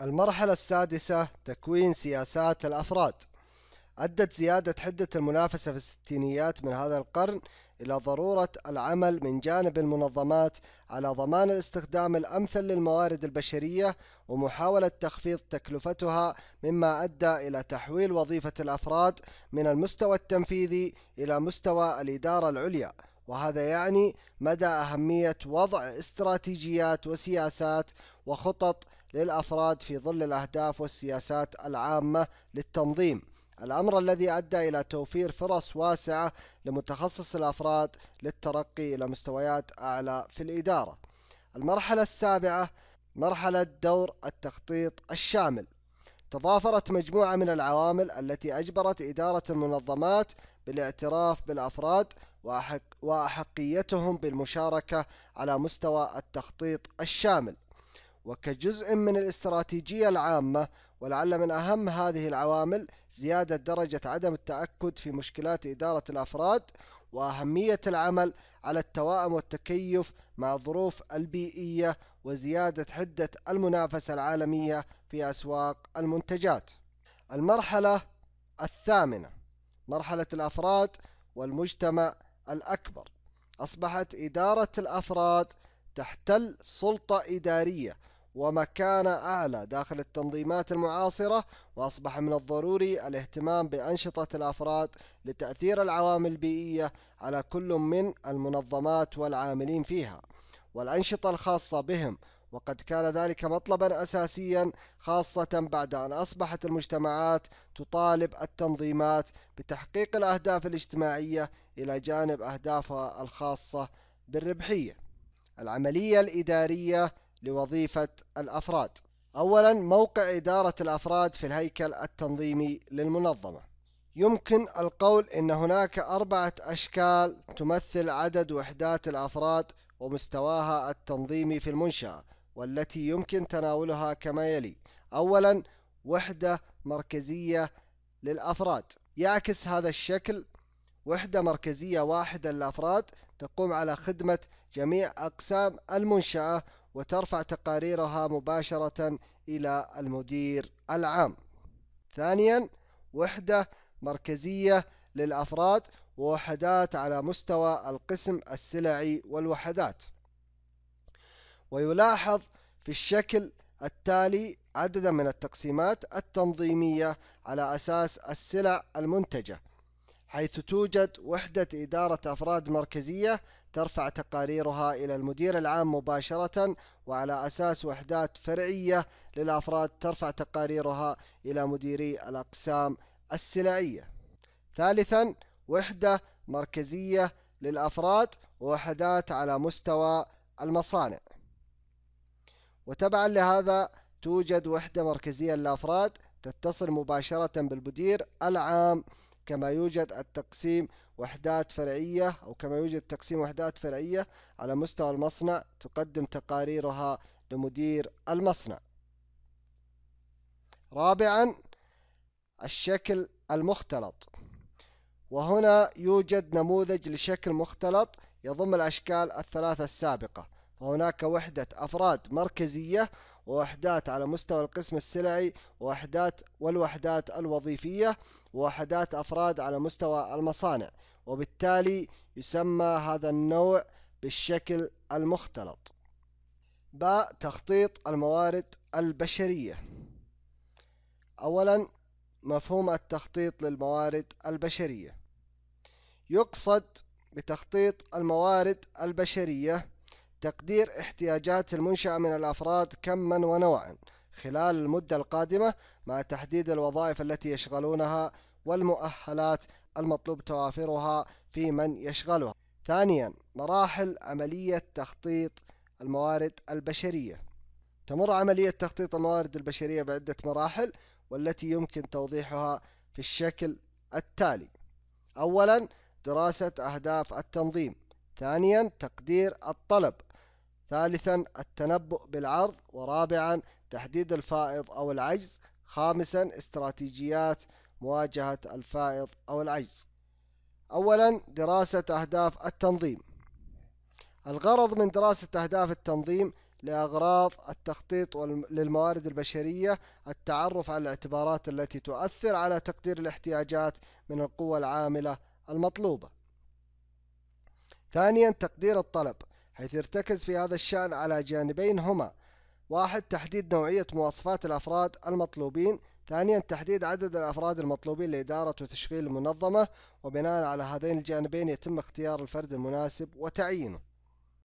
المرحلة السادسة تكوين سياسات الأفراد. أدت زيادة حدة المنافسة في الستينيات من هذا القرن إلى ضرورة العمل من جانب المنظمات على ضمان الاستخدام الأمثل للموارد البشرية ومحاولة تخفيض تكلفتها مما أدى إلى تحويل وظيفة الأفراد من المستوى التنفيذي إلى مستوى الإدارة العليا. وهذا يعني مدى أهمية وضع استراتيجيات وسياسات وخطط للأفراد في ظل الأهداف والسياسات العامة للتنظيم. الأمر الذي أدى إلى توفير فرص واسعة لمتخصص الأفراد للترقي إلى مستويات أعلى في الإدارة. المرحلة السابعة مرحلة دور التخطيط الشامل. تضافرت مجموعة من العوامل التي أجبرت إدارة المنظمات بالاعتراف بالأفراد وأحق وأحقيتهم بالمشاركة على مستوى التخطيط الشامل وكجزء من الاستراتيجية العامة ولعل من أهم هذه العوامل زيادة درجة عدم التأكد في مشكلات إدارة الأفراد وأهمية العمل على التوائم والتكيف مع الظروف البيئية وزيادة حدة المنافسة العالمية في أسواق المنتجات. المرحلة الثامنة مرحلة الأفراد والمجتمع الأكبر. أصبحت إدارة الأفراد تحتل سلطة إدارية ومكانة أعلى داخل التنظيمات المعاصرة وأصبح من الضروري الاهتمام بأنشطة الأفراد لتأثير العوامل البيئية على كل من المنظمات والعاملين فيها. والأنشطة الخاصة بهم وقد كان ذلك مطلبا أساسيا خاصة بعد أن أصبحت المجتمعات تطالب التنظيمات بتحقيق الأهداف الاجتماعية إلى جانب أهدافها الخاصة بالربحية. العملية الإدارية لوظيفة الأفراد. أولا موقع إدارة الأفراد في الهيكل التنظيمي للمنظمة. يمكن القول إن هناك أربعة أشكال تمثل عدد وحدات الأفراد ومستواها التنظيمي في المنشأة. والتي يمكن تناولها كما يلي أولا وحدة مركزية للأفراد يعكس هذا الشكل وحدة مركزية واحدة للأفراد تقوم على خدمة جميع أقسام المنشأة وترفع تقاريرها مباشرة إلى المدير العام. ثانيا وحدة مركزية للأفراد ووحدات على مستوى القسم السلعي والوحدات. ويلاحظ في الشكل التالي عددا من التقسيمات التنظيمية على أساس السلع المنتجة حيث توجد وحدة إدارة أفراد مركزية ترفع تقاريرها إلى المدير العام مباشرة وعلى أساس وحدات فرعية للأفراد ترفع تقاريرها إلى مديري الأقسام السلعية. ثالثا وحدة مركزية للأفراد ووحدات على مستوى المصانع. وتبعا لهذا توجد وحدة مركزية للأفراد تتصل مباشرة بالمدير العام كما يوجد التقسيم وحدات فرعية أو كما يوجد تقسيم وحدات فرعية على مستوى المصنع تقدم تقاريرها لمدير المصنع. رابعا الشكل المختلط. وهنا يوجد نموذج لشكل مختلط يضم الأشكال الثلاثة السابقة. فهناك وحدة أفراد مركزية ووحدات على مستوى القسم السلعي ووحدات والوحدات الوظيفية ووحدات أفراد على مستوى المصانع. وبالتالي يسمى هذا النوع بالشكل المختلط. باء تخطيط الموارد البشرية. أولا مفهوم التخطيط للموارد البشرية. يقصد بتخطيط الموارد البشرية تقدير احتياجات المنشأة من الأفراد كما ونوعا خلال المدة القادمة مع تحديد الوظائف التي يشغلونها والمؤهلات المطلوب توافرها في من يشغلها. ثانيا مراحل عملية تخطيط الموارد البشرية. تمر عملية تخطيط الموارد البشرية بعدة مراحل والتي يمكن توضيحها في الشكل التالي. أولا دراسة أهداف التنظيم. ثانيا تقدير الطلب. ثالثا التنبؤ بالعرض ورابعا تحديد الفائض أو العجز خامسا استراتيجيات مواجهة الفائض أو العجز. أولا دراسة أهداف التنظيم. الغرض من دراسة أهداف التنظيم لأغراض التخطيط للموارد البشرية التعرف على الاعتبارات التي تؤثر على تقدير الاحتياجات من القوى العاملة المطلوبة. ثانيا تقدير الطلب. حيث يرتكز في هذا الشأن على جانبين هما. واحد تحديد نوعية مواصفات الأفراد المطلوبين. ثانيا تحديد عدد الأفراد المطلوبين لإدارة وتشغيل المنظمة وبناء على هذين الجانبين يتم اختيار الفرد المناسب وتعيينه.